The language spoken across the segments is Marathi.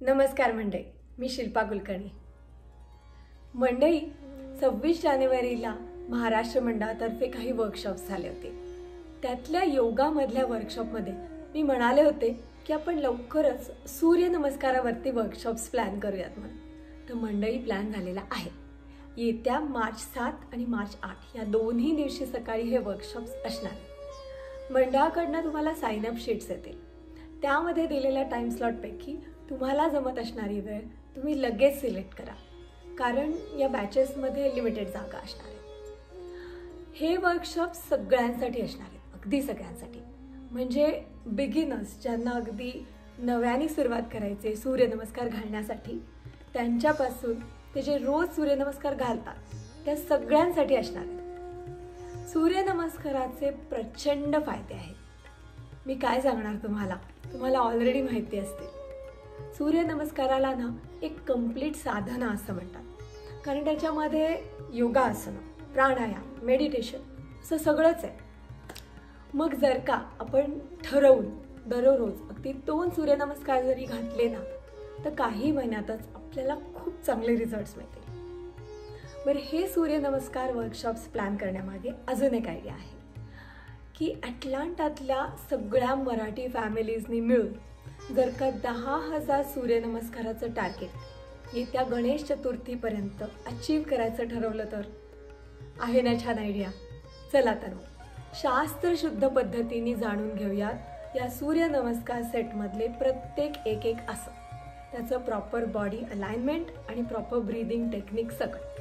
नमस्कार मंडळी मी शिल्पा कुलकर्णी. मंडळी सव्वीस जानेवारीला महाराष्ट्र मंडळातर्फे काही वर्कशॉप्स झाले होते. त्यातल्या योगामधल्या वर्कशॉपमध्ये मी म्हणाले होते की आपण लवकरच सूर्यनमस्कारावरती वर्कशॉप्स प्लॅन करूयात म्हणून. तर मंडळी प्लॅन झालेला आहे. येत्या मार्च सात आणि मार्च आठ या दोन्ही दिवशी सकाळी हे वर्कशॉप्स असणार. मंडळाकडनं तुम्हाला साईनअप शीट्स येतील. त्यामध्ये दिलेल्या टाईम स्लॉटपैकी तुम्हाला जमत असणारी वेळ तुम्ही लगेच सिलेक्ट करा. कारण या बॅचेसमध्ये लिमिटेड जागा असणार आहेत हे वर्कशॉप सगळ्यांसाठी असणार आहेत. अगदी सगळ्यांसाठी. म्हणजे बिगिनर्स ज्यांना अगदी नव्याने सुरुवात करायचे सूर्यनमस्कार घालण्यासाठी त्यांच्यापासून ते जे रोज सूर्यनमस्कार घालतात त्या सगळ्यांसाठी असणार आहेत. सूर्यनमस्काराचे प्रचंड फायदे आहेत. मी काय सांगणार तुम्हाला? तुम्हाला ऑलरेडी माहिती असते सूर्यनमस्काराला ना एक कंप्लीट साधना असं म्हणतात. कारण त्याच्यामध्ये योगासनं प्राणायाम मेडिटेशन असं सगळंच आहे. मग जर का आपण ठरवून दररोज अगदी दोन सूर्यनमस्कार जरी घातले ना तर काही महिन्यातच आपल्याला खूप चांगले रिझल्ट्स मिळतील. बरं हे सूर्यनमस्कार वर्कशॉप्स प्लॅन करण्यामागे अजून एक आयडिया आहे. की ॲटलांटातल्या सगळ्या मराठी फॅमिलीजनी मिळून जर का दहा हजार सूर्यनमस्काराचं टार्गेट येत्या गणेश चतुर्थीपर्यंत अचीव करायचं ठरवलं तर? आहे ना छान आयडिया चला तर मग. शास्त्रशुद्ध पद्धतीने जाणून घेऊयात. या सूर्यनमस्कार सेटमधले प्रत्येक एक एक असं. त्याचं प्रॉपर बॉडी अलाइनमेंट आणि प्रॉपर ब्रीदिंग टेक्निक सगळं.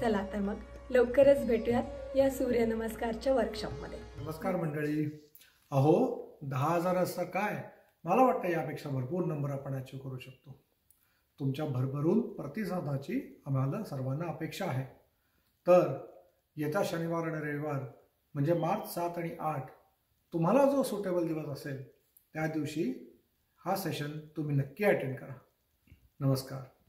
चला तर मग. लवकरच भेटूयात या सूर्यनमस्कारच्या वर्कशॉपमध्ये नमस्कार मंडळी. अहो दहा हजार असं काय? मला वाटतं यापेक्षा भरपूर नंबर आपण अचीव करू शकतो. तुमच्या भरभरून प्रतिसादाची आम्हाला सर्वांना अपेक्षा आहे. तर येत्या शनिवार आणि रविवार म्हणजे मार्च सात आणि आठ तुम्हाला जो सुटेबल दिवस असेल त्या दिवशी हा सेशन तुम्ही नक्की अटेंड करा. नमस्कार.